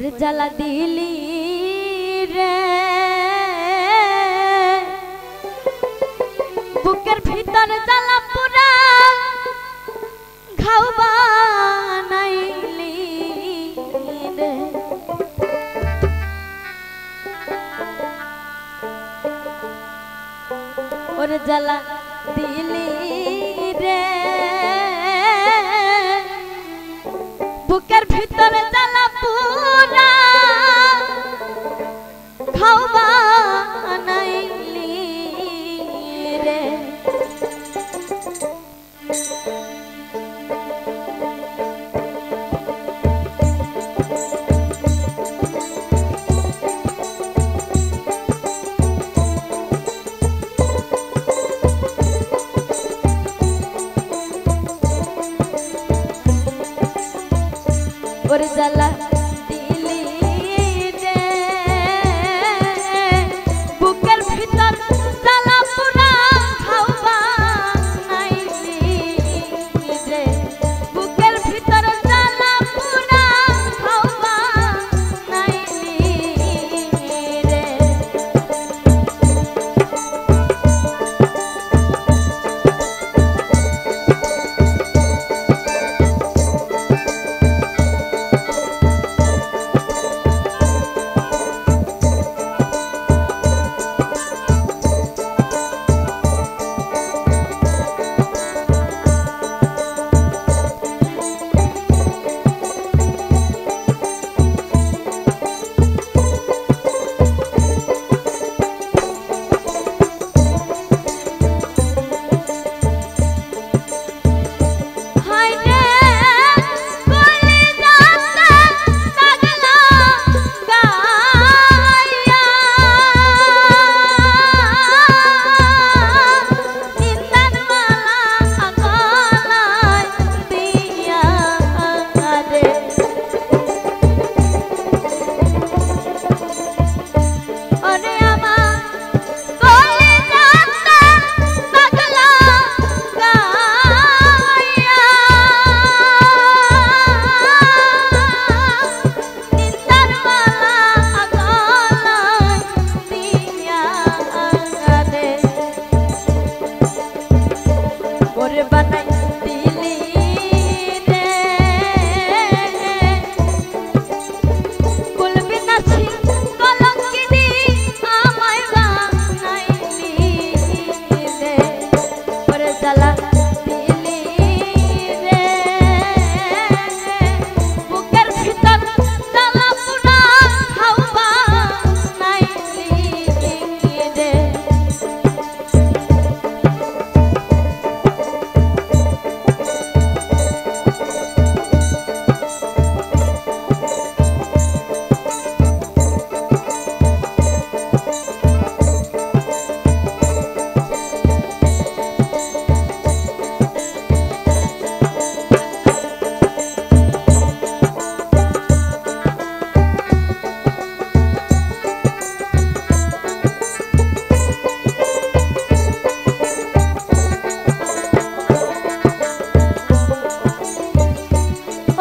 ওরে জ্বালা দিলি রে। বুকের ভিতর জ্বালা পুরা ঘাও রে। ওরে জ্বালা দিলি বুকের ভিতরে জ্বালা পুরা। খাও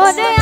Oh, damn.